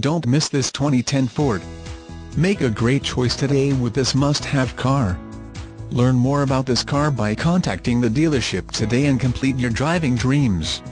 Don't miss this 2010 Ford. Make a great choice today with this must-have car. Learn more about this car by contacting the dealership today and complete your driving dreams.